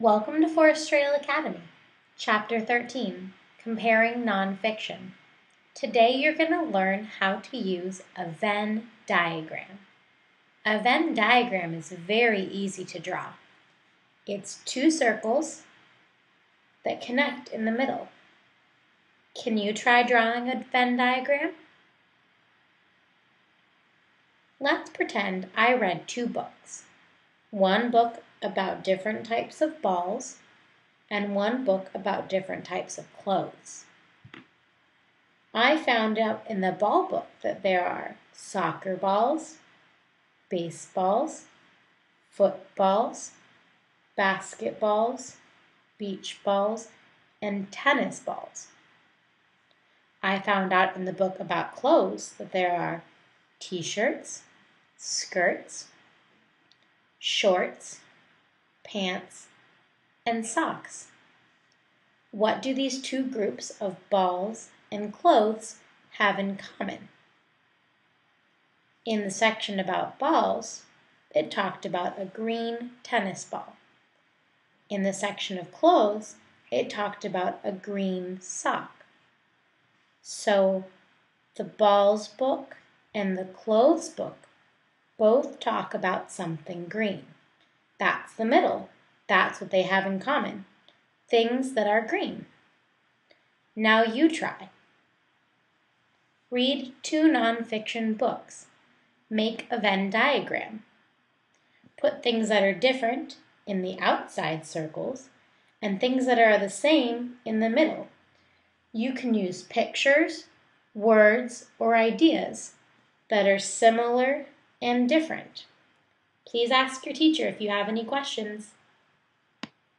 Welcome to Forest Trail Academy, Chapter 13 Comparing Nonfiction. Today you're going to learn how to use a Venn diagram. A Venn diagram is very easy to draw. It's two circles that connect in the middle. Can you try drawing a Venn diagram? Let's pretend I read two books. One book about different types of balls and one book about different types of clothes. I found out in the ball book that there are soccer balls, baseballs, footballs, basketballs, beach balls, and tennis balls. I found out in the book about clothes that there are t shirts, skirts, shorts, pants, and socks. What do these two groups of balls and clothes have in common? In the section about balls, it talked about a green tennis ball. In the section of clothes, it talked about a green sock. So the balls book and the clothes book both talk about something green. That's the middle. That's what they have in common. Things that are green. Now you try. Read two nonfiction books. Make a Venn diagram. Put things that are different in the outside circles and things that are the same in the middle. You can use pictures, words, or ideas that are similar and different. Please ask your teacher if you have any questions.